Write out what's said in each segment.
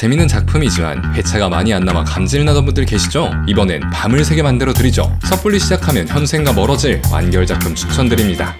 재밌는 작품이지만 회차가 많이 안 남아 감질나던 분들 계시죠? 이번엔 밤을 새게 만들어 드리죠. 섣불리 시작하면 현생과 멀어질 완결 작품 추천드립니다.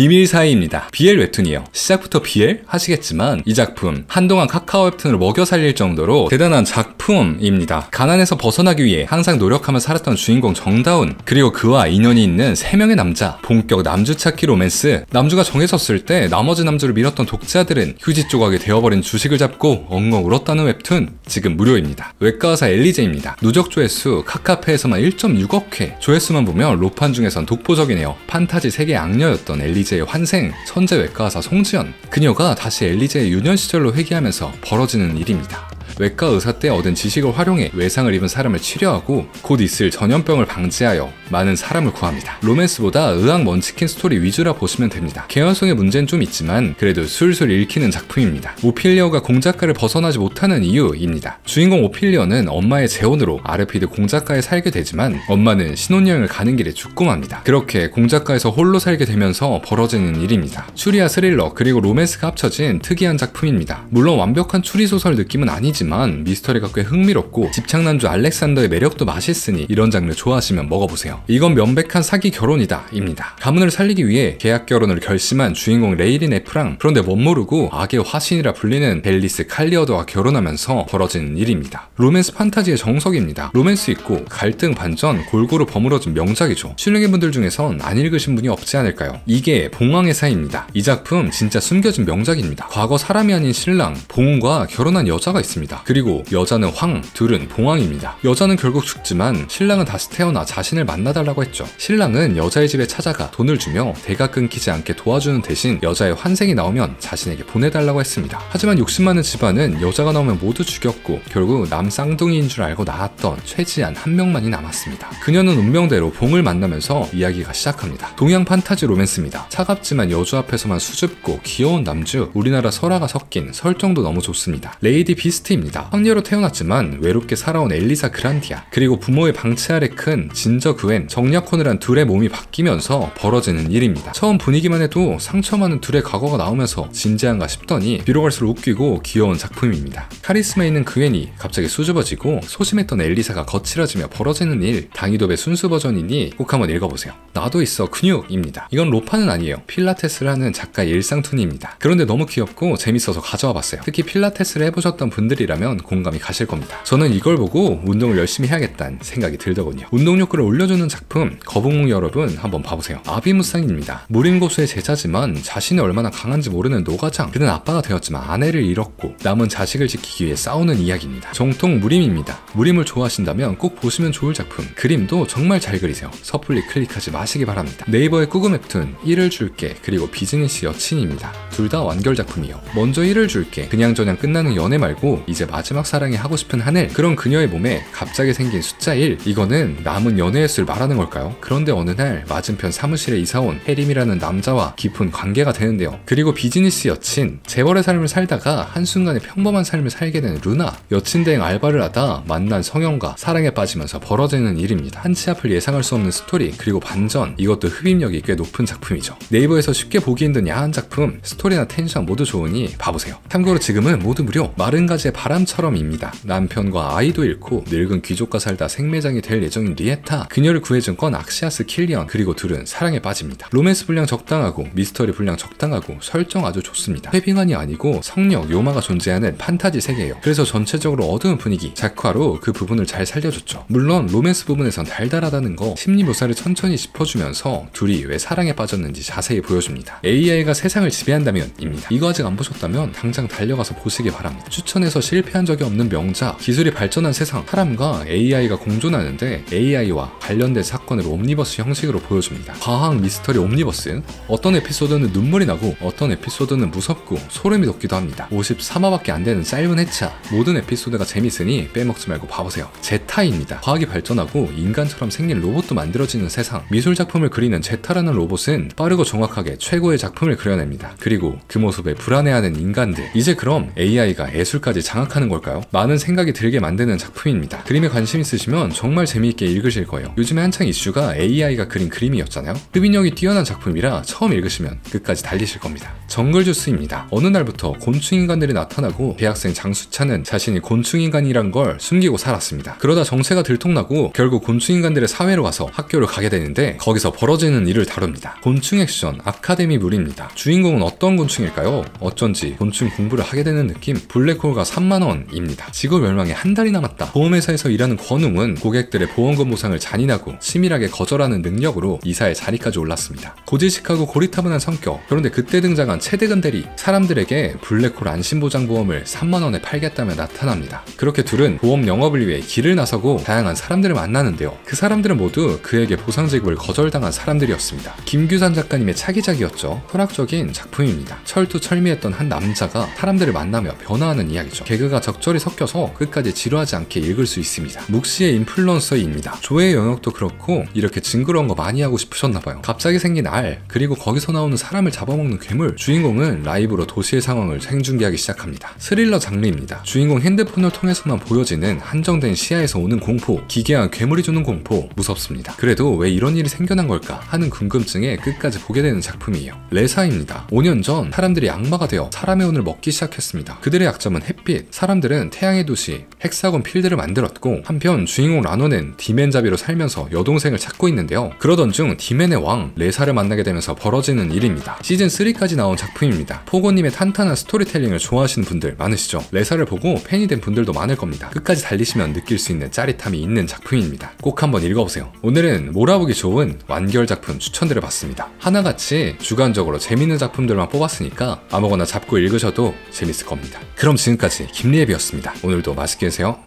비밀 사이입니다. BL 웹툰이에요. 시작부터 BL 하시겠지만 이 작품 한동안 카카오 웹툰을 먹여 살릴 정도로 대단한 작품입니다. 가난에서 벗어나기 위해 항상 노력하며 살았던 주인공 정다운 그리고 그와 인연이 있는 세 명의 남자 본격 남주 찾기 로맨스 남주가 정해졌을 때 나머지 남주를 밀었던 독자들은 휴지 조각이 되어버린 주식을 잡고 엉엉 울었다는 웹툰 지금 무료입니다. 외과의사 엘리제입니다. 누적 조회수 카카페에서만 1.6억 회 조회수만 보면 로판 중에선 독보적이네요. 판타지 세계 악녀였던 엘리제 엘리제의 환생, 천재 외과의사 송지연. 그녀가 다시 엘리제의 유년 시절로 회귀하면서 벌어지는 일입니다. 외과 의사 때 얻은 지식을 활용해 외상을 입은 사람을 치료하고 곧 있을 전염병을 방지하여 많은 사람을 구합니다. 로맨스보다 의학 먼치킨 스토리 위주라 보시면 됩니다. 개연성의 문제는 좀 있지만 그래도 술술 읽히는 작품입니다. 오필리어가 공작가를 벗어나지 못하는 이유입니다. 주인공 오필리어는 엄마의 재혼으로 아르피드 공작가에 살게 되지만 엄마는 신혼여행을 가는 길에 죽고 맙니다. 그렇게 공작가에서 홀로 살게 되면서 벌어지는 일입니다. 추리와 스릴러 그리고 로맨스가 합쳐진 특이한 작품입니다. 물론 완벽한 추리소설 느낌은 아니지만 하지만 미스터리가 꽤 흥미롭고 집착남주 알렉산더의 매력도 맛있으니 이런 장르 좋아하시면 먹어보세요. 이건 명백한 사기 결혼이다 입니다. 가문을 살리기 위해 계약 결혼을 결심한 주인공 레이린 F랑 그런데 뭣 모르고 악의 화신이라 불리는 벨리스 칼리어드와 결혼하면서 벌어지는 일입니다. 로맨스 판타지의 정석입니다. 로맨스 있고 갈등 반전 골고루 버무러진 명작이죠. 실력의 분들 중에선 안 읽으신 분이 없지 않을까요? 이게 봉황의 사이입니다. 이 작품 진짜 숨겨진 명작입니다. 과거 사람이 아닌 신랑 봉과 결혼한 여자가 있습니다. 그리고 여자는 황, 둘은 봉황입니다. 여자는 결국 죽지만 신랑은 다시 태어나 자신을 만나달라고 했죠. 신랑은 여자의 집에 찾아가 돈을 주며 대가 끊기지 않게 도와주는 대신 여자의 환생이 나오면 자신에게 보내달라고 했습니다. 하지만 욕심 많은 집안은 여자가 나오면 모두 죽였고 결국 남 쌍둥이인 줄 알고 나왔던 최지한 한 명만이 남았습니다. 그녀는 운명대로 봉을 만나면서 이야기가 시작합니다. 동양 판타지 로맨스입니다. 차갑지만 여주 앞에서만 수줍고 귀여운 남주, 우리나라 설화가 섞인 설정도 너무 좋습니다. 레이디 비스트입니다. 있습니다. 황녀로 태어났지만 외롭게 살아온 엘리사 그란디아 그리고 부모의 방치 아래 큰 진저 그웬 정략혼을 한 둘의 몸이 바뀌면서 벌어지는 일입니다. 처음 분위기만 해도 상처 많은 둘의 과거가 나오면서 진지한가 싶더니 보면 볼수록 웃기고 귀여운 작품입니다. 카리스마 있는 그웬이 갑자기 수줍어지고 소심했던 엘리사가 거칠어지며 벌어지는 일 당이도의 순수 버전이니 꼭 한번 읽어보세요. 나도 있어 근육입니다. 이건 로파는 아니에요. 필라테스를 하는 작가의 일상툰입니다. 그런데 너무 귀엽고 재밌어서 가져와 봤어요. 특히 필라테스를 해보셨던 분들이라 면 보시면 공감이 가실 겁니다. 저는 이걸 보고 운동을 열심히 해야겠다는 생각이 들더군요. 운동 욕구를 올려주는 작품 거북목 여러분 한번 봐보세요. 아비무쌍입니다. 무림고수의 제자지만 자신이 얼마나 강한지 모르는 노가장. 그는 아빠가 되었지만 아내를 잃었고 남은 자식을 지키기 위해 싸우는 이야기입니다. 정통 무림입니다. 무림을 좋아하신다면 꼭 보시면 좋을 작품. 그림도 정말 잘 그리세요. 섣불리 클릭하지 마시기 바랍니다. 네이버의 꾸금 웹툰 1을 줄게 그리고 비즈니스 여친입니다. 둘 다 완결 작품이요. 먼저 1을 줄게 그냥저냥 끝나는 연애 말고 이제 마지막 사랑이 하고 싶은 하늘 그런 그녀의 몸에 갑자기 생긴 숫자 1 이거는 남은 연애의 수를 말하는 걸까요? 그런데 어느 날 맞은편 사무실에 이사온 해림이라는 남자와 깊은 관계가 되는데요. 그리고 비즈니스 여친 재벌의 삶을 살다가 한순간에 평범한 삶을 살게 된 루나 여친 대행 알바를 하다 만난 성형과 사랑에 빠지면서 벌어지는 일입니다. 한치 앞을 예상할 수 없는 스토리 그리고 반전 이것도 흡입력이 꽤 높은 작품이죠. 네이버에서 쉽게 보기 힘든 야한 작품 스토리나 텐션 모두 좋으니 봐보세요. 참고로 지금은 모두 무료 마른 가지의 바람 사람처럼입니다. 남편과 아이도 잃고 늙은 귀족과 살다 생매장이 될 예정인 리에타, 그녀를 구해준 건 악시아스 킬리언, 그리고 둘은 사랑에 빠집니다. 로맨스 분량 적당하고 미스터리 분량 적당하고 설정 아주 좋습니다. 해빙안이 아니고 성력, 요마가 존재하는 판타지 세계예요. 그래서 전체적으로 어두운 분위기, 작화로 그 부분을 잘 살려줬죠. 물론 로맨스 부분에선 달달하다는 거 심리 묘사를 천천히 짚어주면서 둘이 왜 사랑에 빠졌는지 자세히 보여줍니다. AI가 세상을 지배한다면입니다. 이거 아직 안 보셨다면 당장 달려가서 보시기 바랍니다. 추천해서 실패 실패한 적이 없는 명작, 기술이 발전한 세상, 사람과 AI가 공존하는데 AI와 관련된 사건을 옴니버스 형식으로 보여줍니다. 과학 미스터리 옴니버스. 어떤 에피소드는 눈물이 나고 어떤 에피소드는 무섭고 소름이 돋기도 합니다. 53화밖에 안 되는 짧은 회차. 모든 에피소드가 재밌으니 빼먹지 말고 봐보세요. 제타입니다. 과학이 발전하고 인간처럼 생긴 로봇도 만들어지는 세상. 미술 작품을 그리는 제타라는 로봇은 빠르고 정확하게 최고의 작품을 그려냅니다. 그리고 그 모습에 불안해하는 인간들. 이제 그럼 AI가 예술까지 장악 생각하는 걸까요? 많은 생각이 들게 만드는 작품입니다. 그림에 관심 있으시면 정말 재미있게 읽으실 거예요. 요즘에 한창 이슈가 AI가 그린 그림이었잖아요. 흡인력이 뛰어난 작품이라 처음 읽으시면 끝까지 달리실 겁니다. 정글주스입니다. 어느 날부터 곤충인간들이 나타나고 대학생 장수찬은 자신이 곤충인간이란 걸 숨기고 살았습니다. 그러다 정체가 들통나고 결국 곤충인간들의 사회로 가서 학교를 가게 되는데 거기서 벌어지는 일을 다룹니다. 곤충 액션 아카데미 물입니다. 주인공은 어떤 곤충일까요? 어쩐지 곤충 공부를 하게 되는 느낌 블랙홀과 3만 원입니다. 직업 멸망에 한 달이 남았다. 보험회사에서 일하는 권웅은 고객들의 보험금 보상을 잔인하고 치밀하게 거절하는 능력으로 이사의 자리까지 올랐습니다. 고지식하고 고리타분한 성격 그런데 그때 등장한 최대근 대리 사람들에게 블랙홀 안심보장보험을 3만원에 팔겠다며 나타납니다. 그렇게 둘은 보험 영업을 위해 길을 나서고 다양한 사람들을 만나는데요. 그 사람들은 모두 그에게 보상 지급을 거절당한 사람들이었습니다. 김규산 작가님의 차기작이었죠. 철학적인 작품입니다. 철두철미했던 한 남자가 사람들을 만나며 변화하는 이야기죠. 개그 가 적절히 섞여서 끝까지 지루하지 않게 읽을 수 있습니다. 묵시의 인플루언서입니다. 조의 영역도 그렇고 이렇게 징그러운 거 많이 하고 싶으셨나봐요. 갑자기 생긴 알 그리고 거기서 나오는 사람을 잡아먹는 괴물 주인공은 라이브로 도시의 상황을 생중계하기 시작합니다. 스릴러 장르입니다. 주인공 핸드폰을 통해서만 보여지는 한정된 시야에서 오는 공포 기괴한 괴물이 주는 공포 무섭습니다. 그래도 왜 이런 일이 생겨난 걸까 하는 궁금증에 끝까지 보게 되는 작품이에요. 레사입니다. 5년 전 사람들이 악마가 되어 사람의 혼을 먹기 시작했습니다. 그들의 약점은 햇빛, 사람들은 태양의 도시, 헥사곤 필드를 만들었고 한편 주인공 라노는 디맨 잡이로 살면서 여동생을 찾고 있는데요. 그러던 중 디맨의 왕 레사를 만나게 되면서 벌어지는 일입니다. 시즌 3까지 나온 작품입니다. 포고님의 탄탄한 스토리텔링을 좋아하시는 분들 많으시죠? 레사를 보고 팬이 된 분들도 많을 겁니다. 끝까지 달리시면 느낄 수 있는 짜릿함이 있는 작품입니다. 꼭 한번 읽어보세요. 오늘은 몰아보기 좋은 완결 작품 추천드려 봤습니다. 하나같이 주관적으로 재밌는 작품들만 뽑았으니까 아무거나 잡고 읽으셔도 재밌을 겁니다. 그럼 지금까지 김리앱이었습니다. 오늘도 맛있게 드세요.